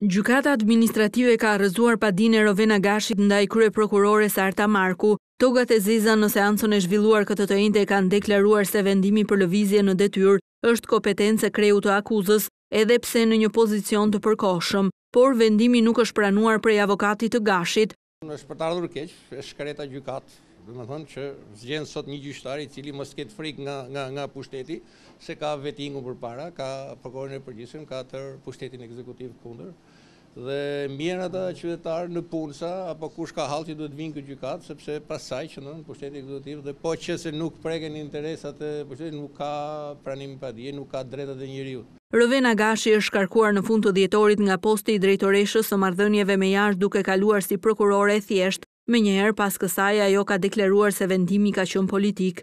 Gjykata Administrative ka rrëzuar padinë e Rovena Gashit ndaj kryeprokurores Arta Marku. Togat e zeza në seancën e zhvilluar këtë të enjte kanë deklaruar se vendimi për lëvizje në detyrë është kompetencë e kreut të akuzës, edhe pse në një pozicion të përkohshëm. Por, vendimi nuk është pranuar prej avokatit të Gashit, Është për të ardhur keq, e shkreta gjykatë, domethënë që s'gjen sot një gjyqtar i cili mos të ketë frikë nga, nga, nga pushteti, se ka vetingun përpara, ka prokurorin e përgjithshëm, ka tërë pushtetin ekzekutiv kundër, dhe mjerë ata qytetarë nëpunësa, apo kush ka hall që duhet të vijë në këtë gjykatë, sepse pastaj qëndron pushteti ekzekutiv, dhe po qe se nuk preken interesat e pushtetit, nuk ka pranim padie, nuk ka drejtat e njeriut. Rovena Gashi është shkarkuar në fund të dhjetorit nga posti i drejtoreshës së marrëdhënieve me jashtë duke kaluar si prokurore e thjeshtë. Menjëherë pas kësaj ajo ka deklaruar se vendimi ka qenë politik.